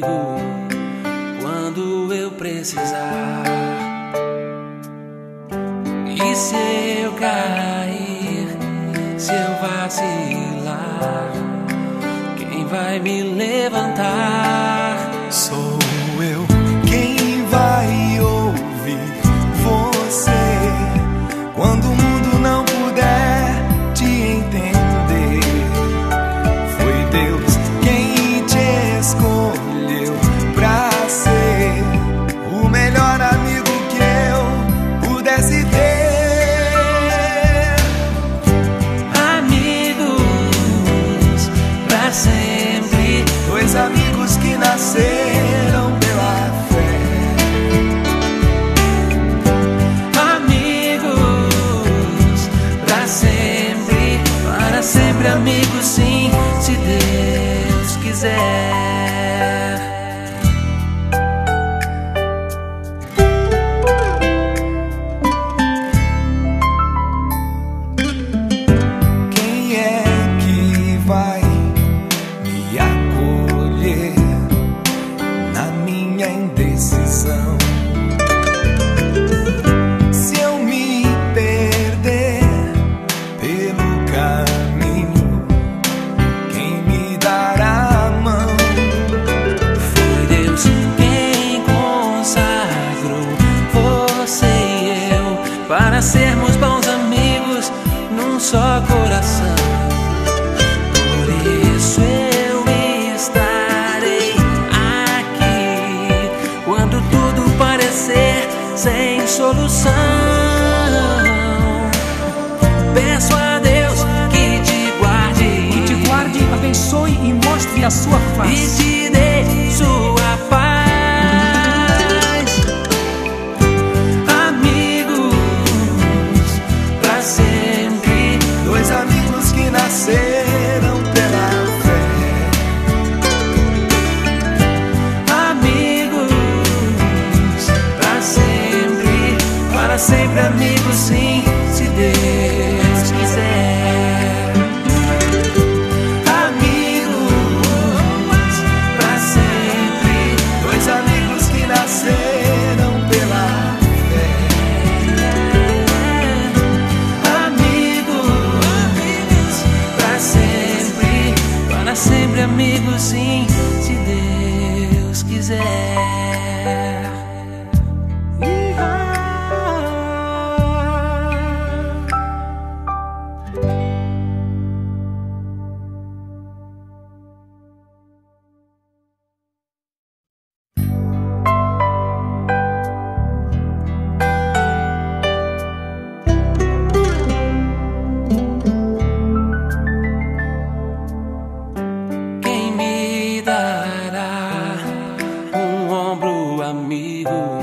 comigo quando eu precisar. E se eu cair, se eu vacilar, quem vai me levantar? Nasceram pela fé. Amigos pra sempre, para sempre amigos sim, se Deus quiser. Só coração. Por isso eu estarei aqui quando tudo parecer sem solução. Peço a Deus que te guarde, Que te guarde, abençoe e mostre a sua e face. te dê sua paz. Sempre, amigos, sim, se Deus quiser. Amigos pra sempre. Dois amigos que nasceram pela fé. Amigos, pra sempre, para sempre amigos sim, se Deus quiser. who